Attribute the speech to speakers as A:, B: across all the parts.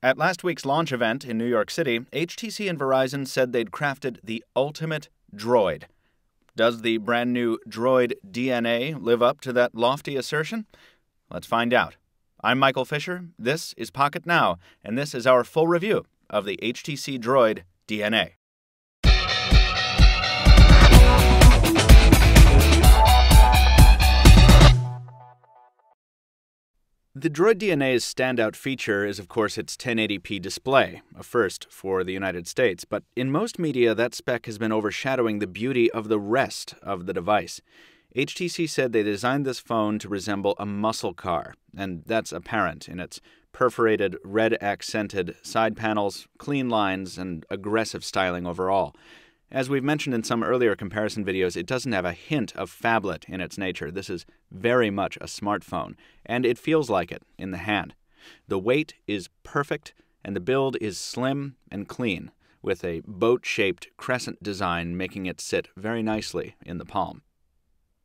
A: At last week's launch event in New York City, HTC and Verizon said they'd crafted the ultimate droid. Does the brand new Droid DNA live up to that lofty assertion? Let's find out. I'm Michael Fisher, this is Pocketnow, and this is our full review of the HTC Droid DNA. The Droid DNA's standout feature is, of course, its 1080p display, a first for the United States, but in most media, that spec has been overshadowing the beauty of the rest of the device. HTC said they designed this phone to resemble a muscle car, and that's apparent in its perforated, red accented side panels, clean lines, and aggressive styling overall. As we've mentioned in some earlier comparison videos, it doesn't have a hint of phablet in its nature. This is very much a smartphone, and it feels like it in the hand. The weight is perfect, and the build is slim and clean, with a boat shaped crescent design making it sit very nicely in the palm.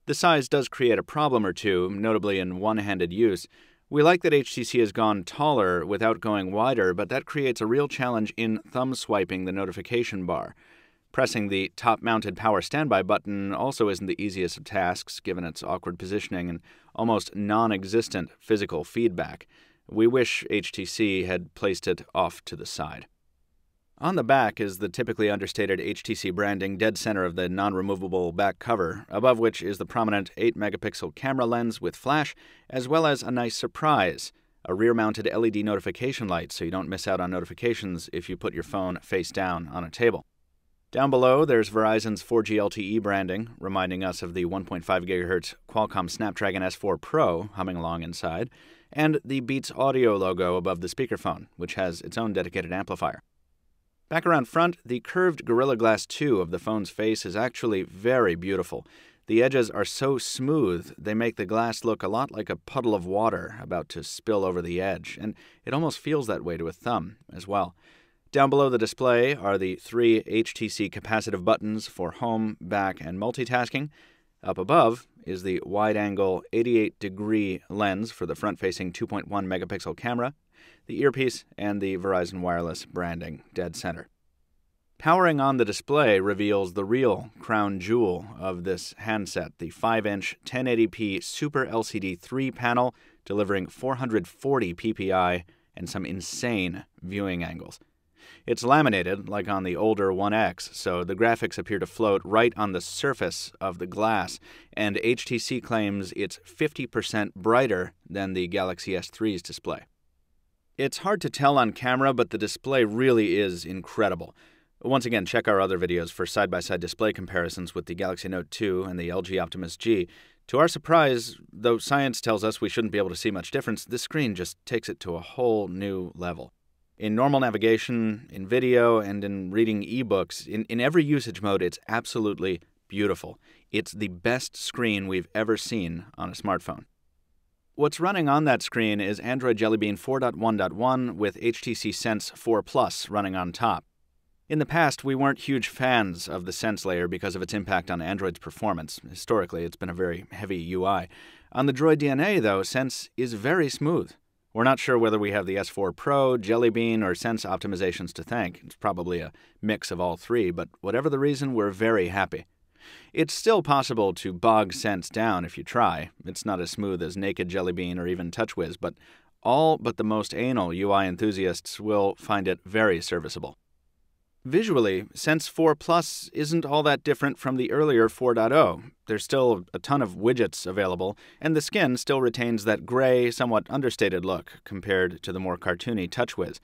A: The size does create a problem or two, notably in one handed use. We like that HTC has gone taller without going wider, but that creates a real challenge in thumb swiping the notification bar. Pressing the top mounted power standby button also isn't the easiest of tasks given its awkward positioning and almost non existent physical feedback. We wish HTC had placed it off to the side. On the back is the typically understated HTC branding dead center of the non removable back cover, above which is the prominent 8 megapixel camera lens with flash, as well as a nice surprise a rear mounted LED notification light so you don't miss out on notifications if you put your phone face down on a table. Down below, there's Verizon's 4G LTE branding, reminding us of the 1.5 GHz Qualcomm Snapdragon S4 Pro humming along inside, and the Beats Audio logo above the speakerphone, which has its own dedicated amplifier. Back around front, the curved Gorilla Glass 2 of the phone's face is actually very beautiful. The edges are so smooth, they make the glass look a lot like a puddle of water about to spill over the edge, and it almost feels that way to a thumb as well. Down below the display are the three HTC capacitive buttons for home, back, and multitasking. Up above is the wide angle 88 degree lens for the front facing 2.1 megapixel camera, the earpiece, and the Verizon Wireless branding dead center. Powering on the display reveals the real crown jewel of this handset the 5 inch 1080p Super LCD 3 panel delivering 440 ppi and some insane viewing angles. It's laminated, like on the older One X, so the graphics appear to float right on the surface of the glass, and HTC claims it's 50% brighter than the Galaxy S3's display. It's hard to tell on camera, but the display really is incredible. Once again, check our other videos for side by side display comparisons with the Galaxy Note 2 and the LG Optimus G. To our surprise, though science tells us we shouldn't be able to see much difference, this screen just takes it to a whole new level in normal navigation, in video, and in reading ebooks, in, in every usage mode, it's absolutely beautiful. It's the best screen we've ever seen on a smartphone. What's running on that screen is Android Jelly Bean 4.1.1 with HTC Sense 4 Plus running on top. In the past, we weren't huge fans of the Sense layer because of its impact on Android's performance. Historically, it's been a very heavy UI. On the Droid DNA, though, Sense is very smooth. We're not sure whether we have the S4 Pro, Jelly Bean, or Sense optimizations to thank. It's probably a mix of all three, but whatever the reason, we're very happy. It's still possible to bog Sense down if you try. It's not as smooth as Naked Jelly Bean or even TouchWiz, but all but the most anal UI enthusiasts will find it very serviceable. Visually, Sense 4 Plus isn't all that different from the earlier 4.0. There's still a ton of widgets available, and the skin still retains that gray, somewhat understated look compared to the more cartoony TouchWiz.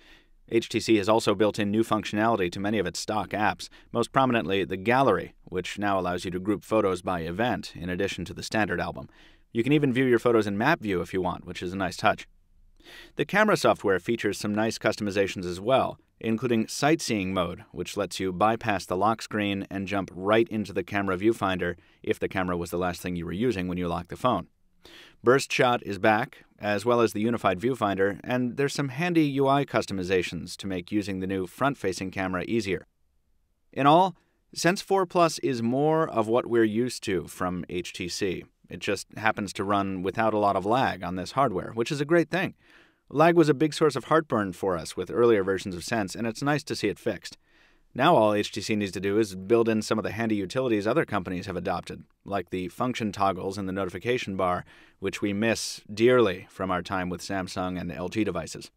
A: HTC has also built in new functionality to many of its stock apps, most prominently the Gallery, which now allows you to group photos by event in addition to the standard album. You can even view your photos in map view if you want, which is a nice touch. The camera software features some nice customizations as well including sightseeing mode, which lets you bypass the lock screen and jump right into the camera viewfinder if the camera was the last thing you were using when you locked the phone. Burst Shot is back, as well as the unified viewfinder, and there's some handy UI customizations to make using the new front facing camera easier. In all, Sense 4 Plus is more of what we're used to from HTC. It just happens to run without a lot of lag on this hardware, which is a great thing. Lag was a big source of heartburn for us with earlier versions of Sense, and it's nice to see it fixed. Now all HTC needs to do is build in some of the handy utilities other companies have adopted, like the function toggles in the notification bar, which we miss dearly from our time with Samsung and LG devices.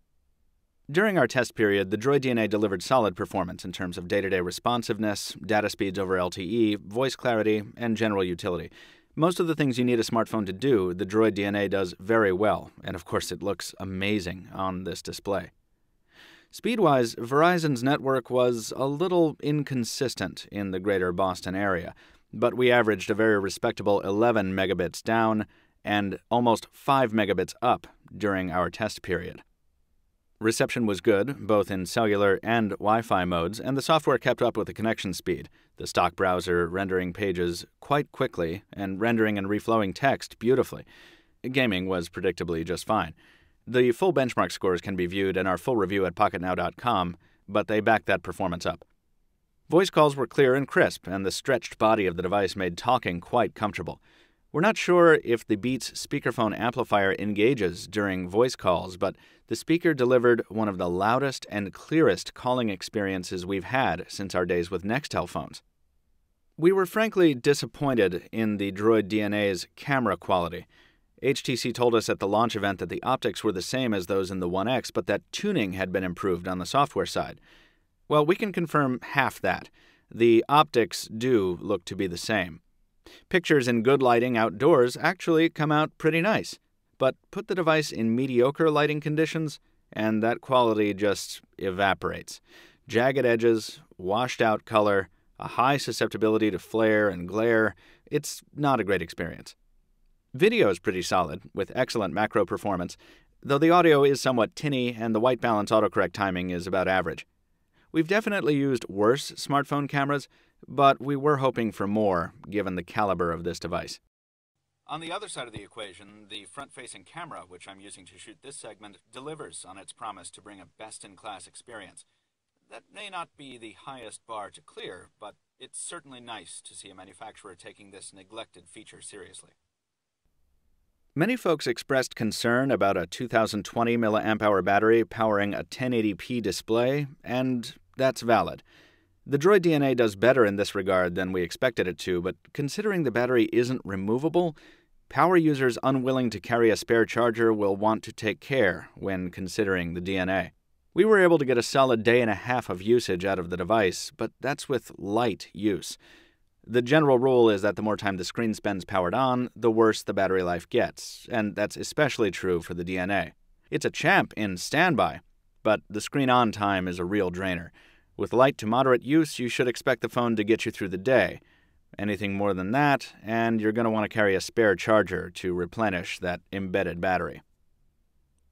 A: During our test period, the Droid DNA delivered solid performance in terms of day to day responsiveness, data speeds over LTE, voice clarity, and general utility. Most of the things you need a smartphone to do, the Droid DNA does very well, and of course, it looks amazing on this display. Speedwise, Verizon's network was a little inconsistent in the greater Boston area, but we averaged a very respectable 11 megabits down and almost 5 megabits up during our test period. Reception was good, both in cellular and Wi Fi modes, and the software kept up with the connection speed, the stock browser rendering pages quite quickly and rendering and reflowing text beautifully. Gaming was predictably just fine. The full benchmark scores can be viewed in our full review at pocketnow.com, but they back that performance up. Voice calls were clear and crisp, and the stretched body of the device made talking quite comfortable. We're not sure if the Beats speakerphone amplifier engages during voice calls, but the speaker delivered one of the loudest and clearest calling experiences we've had since our days with Nextel phones. We were frankly disappointed in the Droid DNA's camera quality. HTC told us at the launch event that the optics were the same as those in the One X, but that tuning had been improved on the software side. Well, we can confirm half that. The optics do look to be the same. Pictures in good lighting outdoors actually come out pretty nice, but put the device in mediocre lighting conditions, and that quality just evaporates. Jagged edges, washed out color, a high susceptibility to flare and glare. It's not a great experience. Video is pretty solid, with excellent macro performance, though the audio is somewhat tinny and the white balance autocorrect timing is about average. We've definitely used worse smartphone cameras, but we were hoping for more given the caliber of this device. On the other side of the equation, the front facing camera, which I'm using to shoot this segment, delivers on its promise to bring a best in class experience. That may not be the highest bar to clear, but it's certainly nice to see a manufacturer taking this neglected feature seriously. Many folks expressed concern about a 2020 mAh battery powering a 1080p display, and that's valid. The Droid DNA does better in this regard than we expected it to, but considering the battery isn't removable, power users unwilling to carry a spare charger will want to take care when considering the DNA. We were able to get a solid day and a half of usage out of the device, but that's with light use. The general rule is that the more time the screen spends powered on, the worse the battery life gets, and that's especially true for the DNA. It's a champ in standby, but the screen on time is a real drainer. With light to moderate use, you should expect the phone to get you through the day. Anything more than that, and you're going to want to carry a spare charger to replenish that embedded battery.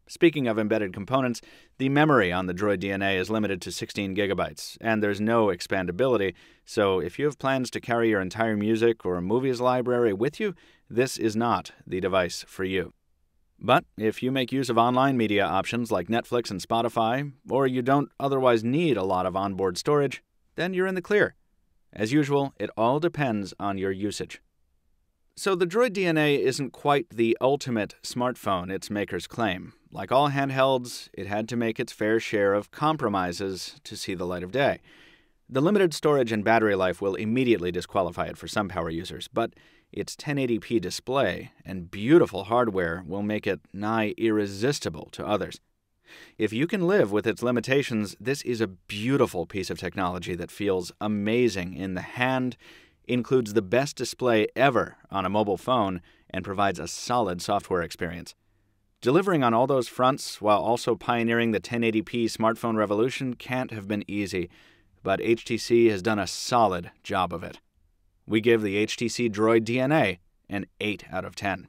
A: Speaking of embedded components, the memory on the Droid DNA is limited to 16 gigabytes, and there's no expandability, so if you have plans to carry your entire music or movies library with you, this is not the device for you. But if you make use of online media options like Netflix and Spotify, or you don't otherwise need a lot of onboard storage, then you're in the clear. As usual, it all depends on your usage. So the Droid DNA isn't quite the ultimate smartphone its makers claim. Like all handhelds, it had to make its fair share of compromises to see the light of day. The limited storage and battery life will immediately disqualify it for some power users, but its 1080p display and beautiful hardware will make it nigh irresistible to others. If you can live with its limitations, this is a beautiful piece of technology that feels amazing in the hand includes the best display ever on a mobile phone, and provides a solid software experience. Delivering on all those fronts while also pioneering the 1080p smartphone revolution can't have been easy, but HTC has done a solid job of it. We give the HTC Droid DNA an 8 out of 10.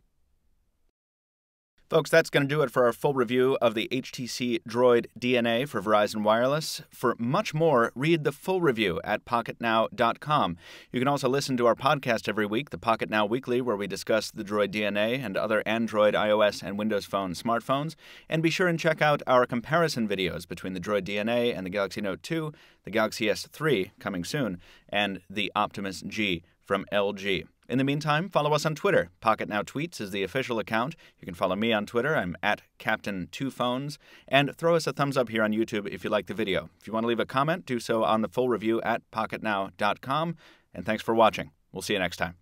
A: Folks, that's going to do it for our full review of the HTC Droid DNA for Verizon Wireless. For much more, read the full review at pocketnow.com. You can also listen to our podcast every week, the Pocketnow Weekly, where we discuss the Droid DNA and other Android, iOS, and Windows Phone smartphones. And be sure and check out our comparison videos between the Droid DNA and the Galaxy Note 2, the Galaxy S3 coming soon, and the Optimus G from LG. In the meantime, follow us on Twitter. Pocketnow Tweets is the official account. You can follow me on Twitter. I'm at Captain Two Phones. And throw us a thumbs up here on YouTube if you like the video. If you want to leave a comment, do so on the full review at pocketnow.com. And thanks for watching. We'll see you next time.